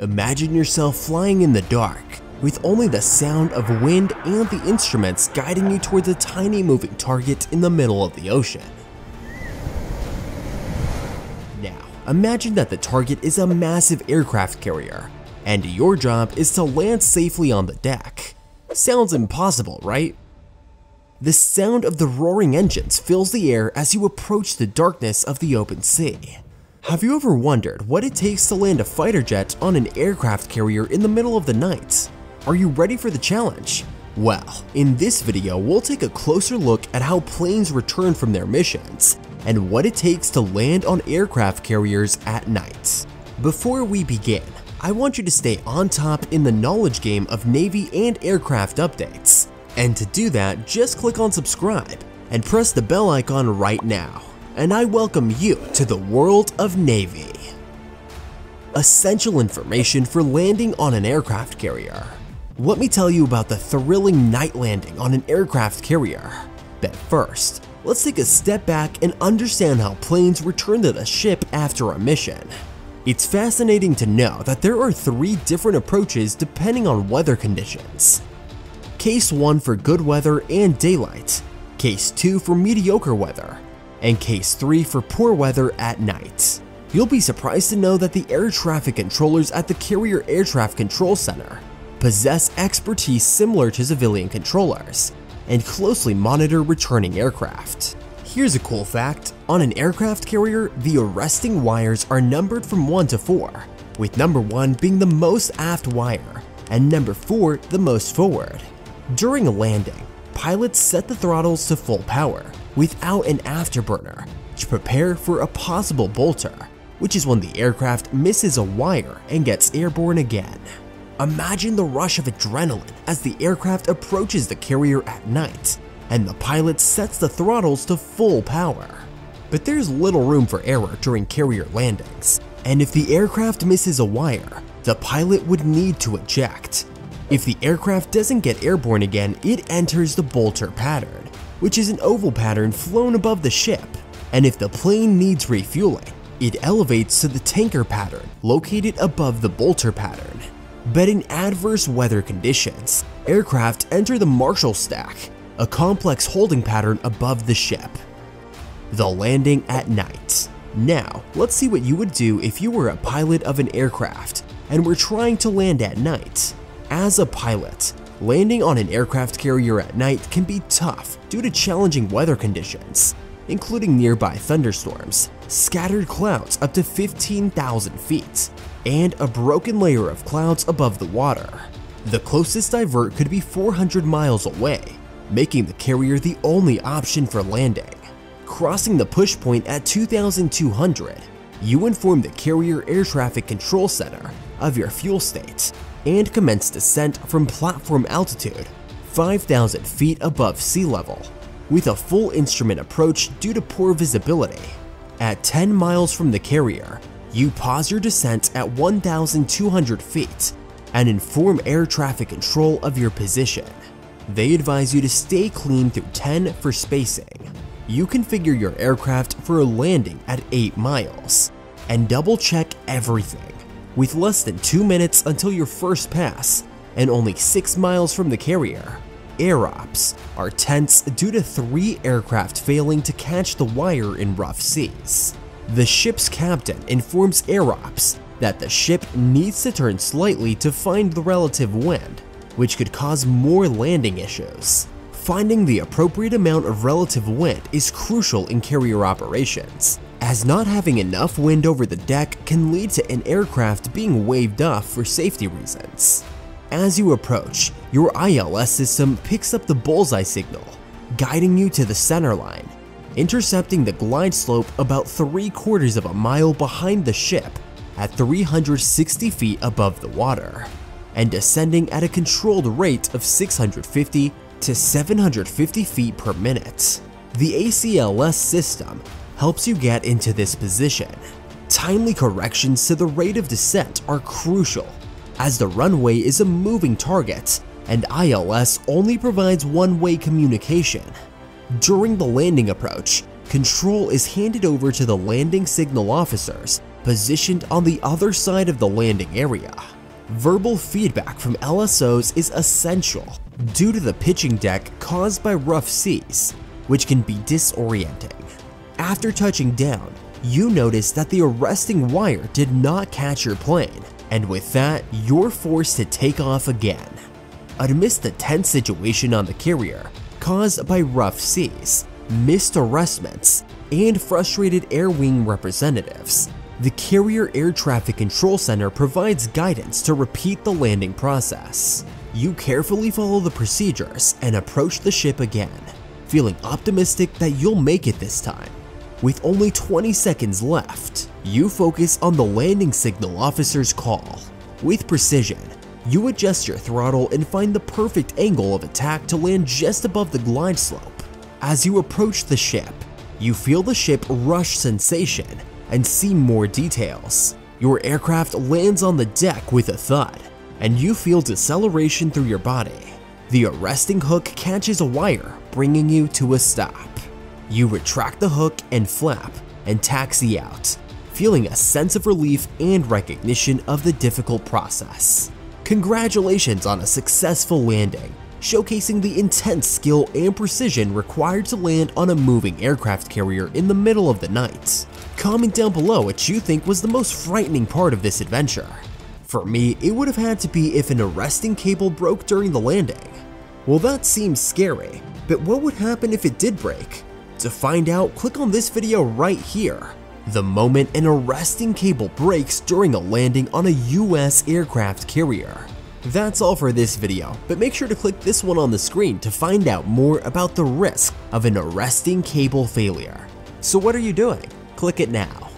Imagine yourself flying in the dark, with only the sound of wind and the instruments guiding you towards a tiny moving target in the middle of the ocean. Now, imagine that the target is a massive aircraft carrier, and your job is to land safely on the deck. Sounds impossible, right? The sound of the roaring engines fills the air as you approach the darkness of the open sea. Have you ever wondered what it takes to land a fighter jet on an aircraft carrier in the middle of the night? Are you ready for the challenge? Well, in this video we'll take a closer look at how planes return from their missions and what it takes to land on aircraft carriers at night. Before we begin, I want you to stay on top in the knowledge game of Navy and aircraft updates. And to do that, just click on subscribe and press the bell icon right now. And I welcome you to the world of Navy. Essential information for landing on an aircraft carrier. Let me tell you about the thrilling night landing on an aircraft carrier. But first, let's take a step back and understand how planes return to the ship after a mission. It's fascinating to know that there are three different approaches depending on weather conditions. Case 1 for good weather and daylight, Case 2 for mediocre weather, and Case 3 for poor weather at night. You'll be surprised to know that the air traffic controllers at the Carrier Air Traffic Control Center possess expertise similar to civilian controllers and closely monitor returning aircraft. Here's a cool fact, on an aircraft carrier, the arresting wires are numbered from 1 to 4, with number 1 being the most aft wire, and number 4 the most forward. During a landing, pilots set the throttles to full power, without an afterburner, to prepare for a possible bolter, which is when the aircraft misses a wire and gets airborne again. Imagine the rush of adrenaline as the aircraft approaches the carrier at night, and the pilot sets the throttles to full power. But there's little room for error during carrier landings, and if the aircraft misses a wire, the pilot would need to eject. If the aircraft doesn't get airborne again, it enters the bolter pattern, which is an oval pattern flown above the ship, and if the plane needs refueling, it elevates to the tanker pattern located above the bolter pattern. But in adverse weather conditions, aircraft enter the Marshall stack, a complex holding pattern above the ship. The landing at night. Now, let's see what you would do if you were a pilot of an aircraft and were trying to land at night. As a pilot, landing on an aircraft carrier at night can be tough due to challenging weather conditions, including nearby thunderstorms, scattered clouds up to 15,000 feet, and a broken layer of clouds above the water. The closest divert could be 400 miles away, making the carrier the only option for landing. Crossing the push point at 2200, you inform the Carrier Air Traffic Control Center of your fuel state and commence descent from platform altitude 5,000 feet above sea level with a full instrument approach due to poor visibility. At 10 miles from the carrier, you pause your descent at 1,200 feet and inform air traffic control of your position. They advise you to stay clean through 10 for spacing. You configure your aircraft for a landing at 8 miles, and double check everything. With less than 2 minutes until your first pass, and only 6 miles from the carrier, air ops are tense due to 3 aircraft failing to catch the wire in rough seas. The ship's captain informs air ops that the ship needs to turn slightly to find the relative wind which could cause more landing issues. Finding the appropriate amount of relative wind is crucial in carrier operations, as not having enough wind over the deck can lead to an aircraft being waved off for safety reasons. As you approach, your ILS system picks up the bullseye signal, guiding you to the center line, intercepting the glide slope about 3 quarters of a mile behind the ship at 360 feet above the water and descending at a controlled rate of 650 to 750 feet per minute. The ACLS system helps you get into this position. Timely corrections to the rate of descent are crucial, as the runway is a moving target and ILS only provides one-way communication. During the landing approach, control is handed over to the landing signal officers positioned on the other side of the landing area. Verbal feedback from LSOs is essential due to the pitching deck caused by rough seas, which can be disorienting. After touching down, you notice that the arresting wire did not catch your plane, and with that, you're forced to take off again. Amidst the tense situation on the carrier, caused by rough seas, missed arrestments, and frustrated air wing representatives, the Carrier Air Traffic Control Center provides guidance to repeat the landing process. You carefully follow the procedures and approach the ship again, feeling optimistic that you'll make it this time. With only 20 seconds left, you focus on the landing signal officer's call. With precision, you adjust your throttle and find the perfect angle of attack to land just above the glide slope. As you approach the ship, you feel the ship rush sensation and see more details. Your aircraft lands on the deck with a thud, and you feel deceleration through your body. The arresting hook catches a wire, bringing you to a stop. You retract the hook and flap and taxi out, feeling a sense of relief and recognition of the difficult process. Congratulations on a successful landing, showcasing the intense skill and precision required to land on a moving aircraft carrier in the middle of the night. Comment down below what you think was the most frightening part of this adventure. For me, it would have had to be if an arresting cable broke during the landing. Well, that seems scary, but what would happen if it did break? To find out, click on this video right here. The moment an arresting cable breaks during a landing on a US aircraft carrier. That's all for this video, but make sure to click this one on the screen to find out more about the risk of an arresting cable failure. So what are you doing? Click it now.